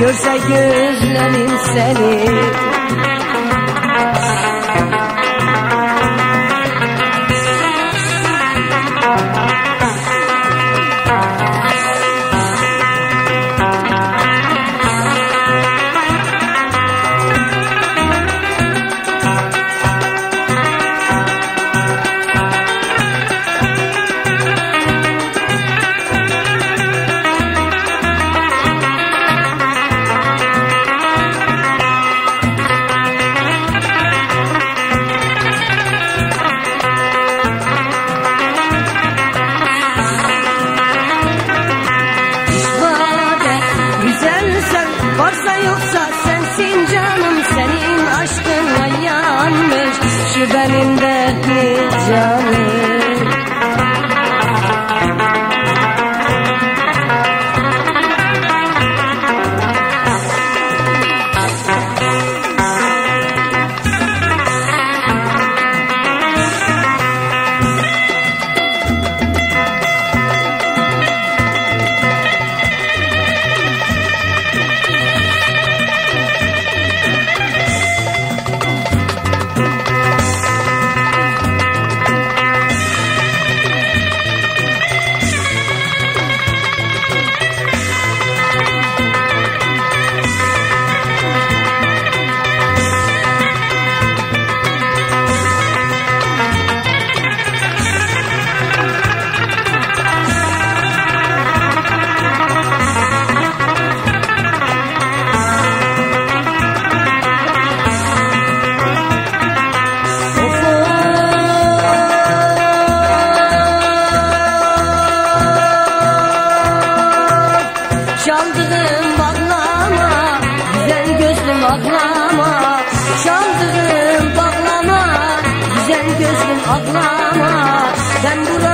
Görse gözlerim seni. aklama Şandığım bağlama Güzel gözlüm aklama Ben buraya